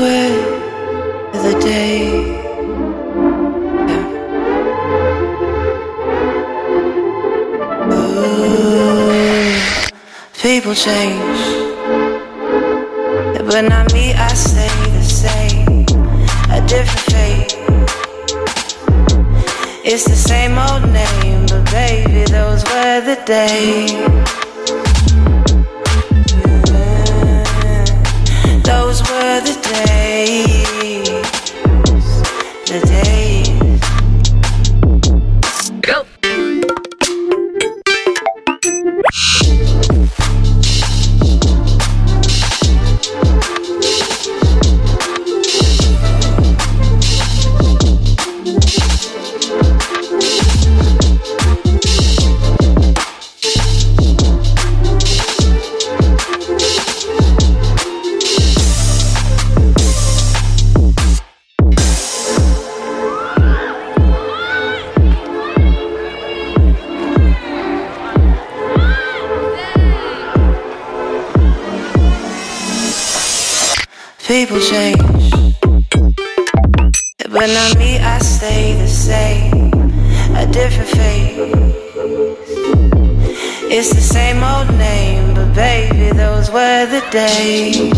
were the days. Yeah. People change, but not me. I stay the same, a different fate. It's the same old name, but baby, those were the days. People change, but not me. I stay the same. A different face. It's the same old name, but baby, those were the days.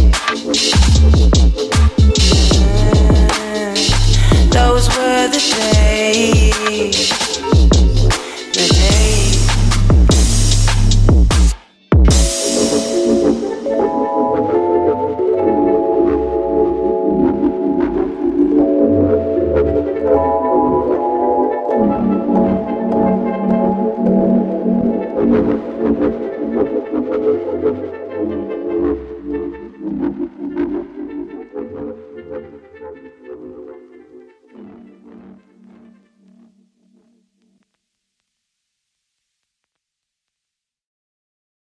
Mm, those were the days.